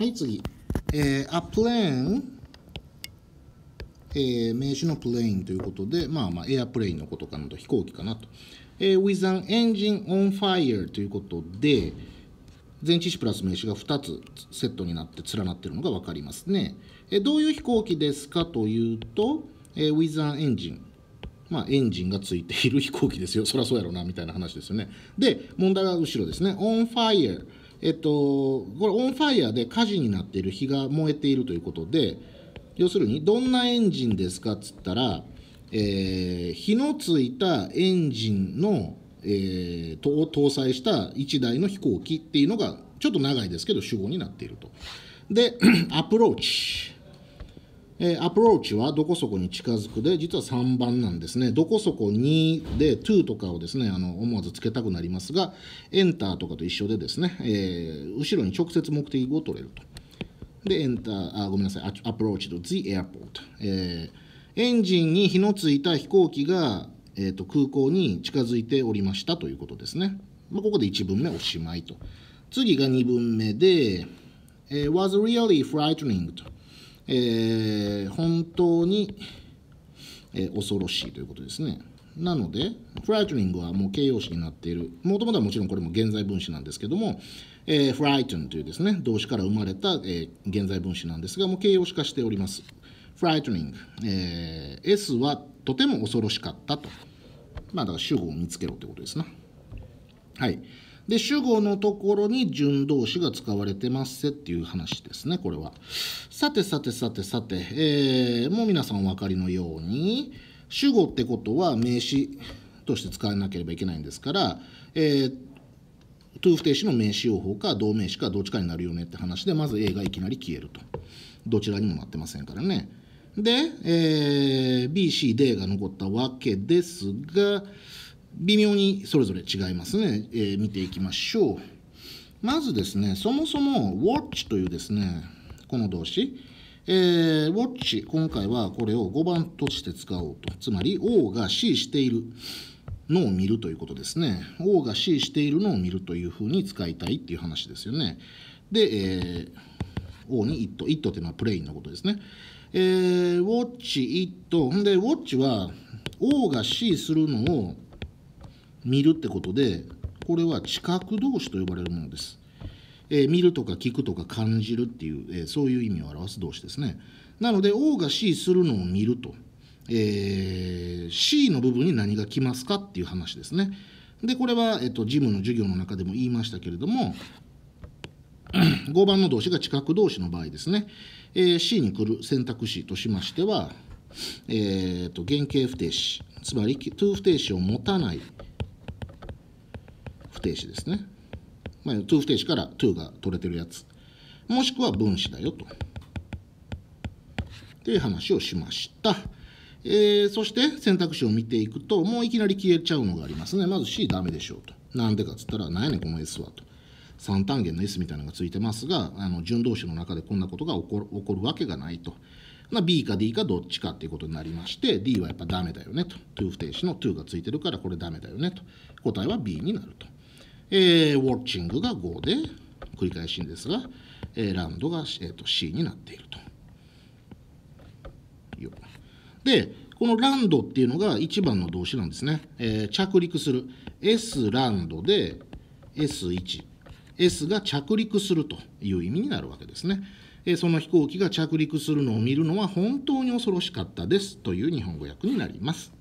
はい次、えー、a plane えー、名詞のプレインということで、まあまあ、エアプレインのことかなと、飛行機かなと。えー、with an engine on fire ということで、前置詞プラス名詞が2つセットになって連なっているのが分かりますね。え、どういう飛行機ですかというと、えー、with an engine。まあ、エンジンがついている飛行機ですよ。そりゃそうやろな、みたいな話ですよね。で、問題は後ろですね。on fire。えっと、これ、オンファイヤーで火事になっている火が燃えているということで、要するにどんなエンジンですかっつったら、えー、火のついたエンジンの、えー、を搭載した1台の飛行機っていうのがちょっと長いですけど主語になっていると。で approach。えー、アプローチはどこそこに近づくで実は3番なんですね。どこそこにで to とかをですねあの思わずつけたくなりますがエンターとかと一緒でですね、えー、後ろに直接目的語を取れると。で、エンター、あ、ごめんなさい、アプローチと The Airport。えー、エンジンに火のついた飛行機が、えーと、空港に近づいておりましたということですね。まあ、ここで1文目おしまいと。次が2文目で、えー、was really frightening と。えー、本当に、えー、恐ろしいということですね。なので、フライトニングはもう形容詞になっている。もともとはもちろんこれも現在分詞なんですけども、えー、frighten というですね、動詞から生まれた、えー、現在分詞なんですが、もう形容詞化しております。frightening、えー、S はとても恐ろしかったと。まあ、だから主語を見つけろってことですな。はい。で、主語のところに準動詞が使われてますっていう話ですね、これは。さてさてさてさて、えー、もう皆さんお分かりのように、主語ってことは名詞として使わなければいけないんですから、えー、 to 不定詞の名詞用法か動名詞かどっちかになるよねって話でまず A がいきなり消えるとどちらにもなってませんからねで、えー、BCD が残ったわけですが微妙にそれぞれ違いますね、えー、見ていきましょうまずですねそもそも watch というですねこの動詞えー、watch 今回はこれを5番として使おうとつまり O が C しているのを見るということですね。O が C しているのを見るというふうに使いたいっていう話ですよね。で、えー、O に It。It っていうのはプレインのことですね。えー、Watch It。で、Watch は O が C するのを見るってことで、これは知覚動詞と呼ばれるものです。えー、見るとか聞くとか感じるっていう、えー、そういう意味を表す動詞ですね。なので、O が C するのを見ると。えー、C の部分に何が来ますかっていう話ですね。で、これは、えっと、事務の授業の中でも言いましたけれども、5番の動詞が近く動詞の場合ですね、えー、C に来る選択肢としましては、えーと、原型不定詞、つまり to 不定詞を持たない不定詞ですね。まあ、to 不定詞から to が取れてるやつ。もしくは分詞だよと。という話をしました。えー、そして選択肢を見ていくと、もういきなり消えちゃうのがありますね。まず C ダメでしょうと。なんでかっつったら、何やねんこの S はと。3単元の S みたいなのがついてますが、あの順動詞の中でこんなことが起こる起こるわけがないと。まあ、B か D かどっちかっていうことになりまして、D はやっぱダメだよねと。to 不定詞の to がついてるからこれダメだよねと。答えは B になると。えー、watching が5で、繰り返しんですが、えー、ランドが、えー、と C になっていると。で、このランドっていうのが1番の動詞なんですね。えー、着陸する。S ランドで S1。S が着陸するという意味になるわけですね。えー、その飛行機が着陸するのを見るのは本当に恐ろしかったですという日本語訳になります。